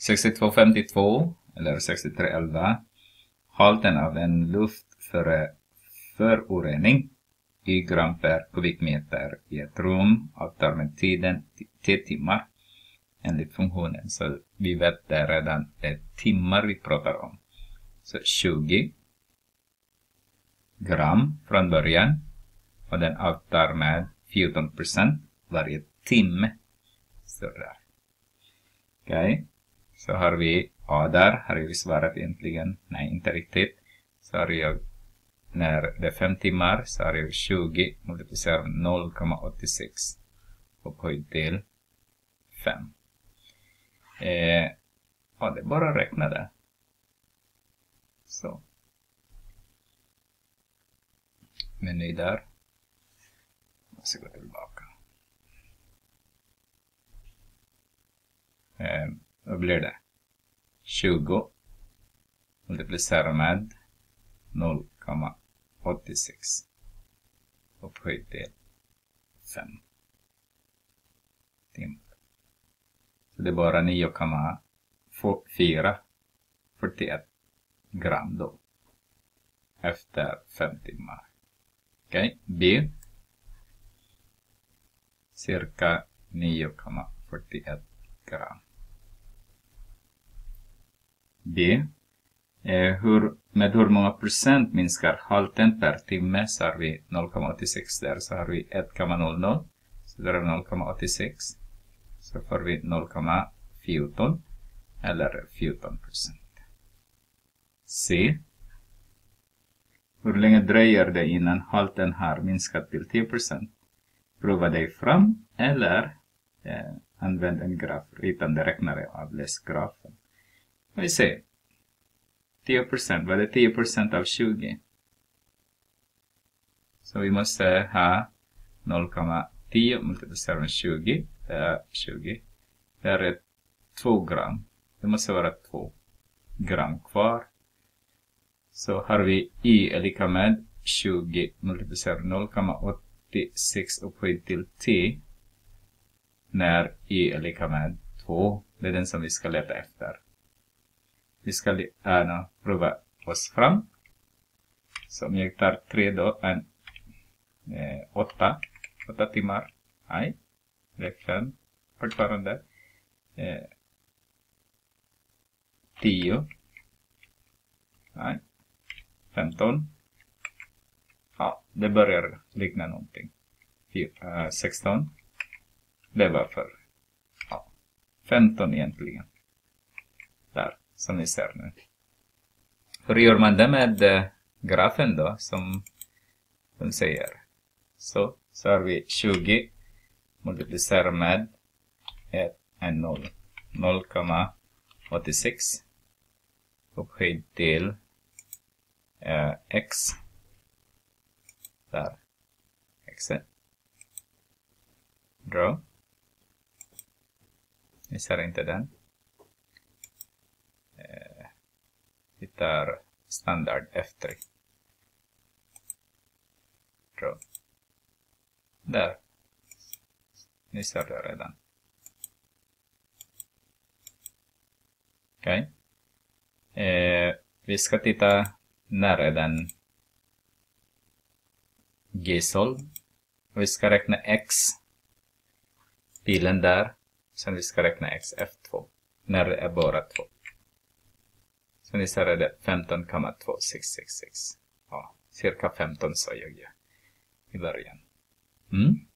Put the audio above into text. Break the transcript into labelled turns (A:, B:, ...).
A: 6252 eller 6311 halten av en luftförorening i gram per kubikmeter i ett rum avtar med tiden 10 timmar enligt funktionen. Så vi vet det redan, det är timmar vi pratar om. Så 20 gram från början och den avtar med 14 procent varje timme. Så där. Okej, okay så har vi A där, har vi svarat egentligen? Nej, inte riktigt. Så har jag, när det är 5 timmar, så har jag 20 multiplicerat med 0,86 upphöjt till 5. Eh, ja, det är bara att räkna det. Så. Meny där. Jag ska gå tillbaka. Eh, vad blir det? 20 multiplicerar med 0,86 upphöjt till 5 timmar. Så det är bara 9,441 gram då. Efter 5 timmar. Okej, okay. B. Cirka 9,41 gram. B. Eh, hur, med hur många procent minskar halten per timme så har vi 0,86 där, så har vi 1,00. Så där är 0,86 så får vi 0,14 eller 14 procent. C. Hur länge dröjer det innan halten har minskat till 10 procent? Prova dig fram eller eh, använd en graf, ritande räknare och avläs. Vi ser. 10 procent, vad är 10 procent av 20? Så vi måste ha 0,10 multiplicerat med 20 det är 20. Det är 2 gram. Det måste vara 2 gram kvar. Så har vi i är lika med 20 multiplicerat 0,86 upphöjt till t. När i är lika med 2. Det är den som vi ska leta efter. Vi ska gärna prova oss fram. Så om jag tar tre då, en, eh, 8, 8 timmar. Nej, räknar fortfarande. Eh, tio. Nej. 15. Ja, det börjar likna någonting. 16. Eh, det var för ja, 15 egentligen. Där, som ni ser nu. Hur gör man det med eh, grafen då, som de säger? Så, så har vi 20 multiplicerat med 1 är 0. 0,86 upphöjt till eh, x. Där. x. Draw. ser inte den. Eh, vi standard F3. Där. Ni ser det redan. Okej. Okay. Eh, vi ska titta när är den Gisol. Vi ska räkna x. Pilen där. Sen vi ska räkna x F2. När det är bara 2. Så ni ser det 15,2666. Ja, cirka 15 sa jag ju i början. Mm.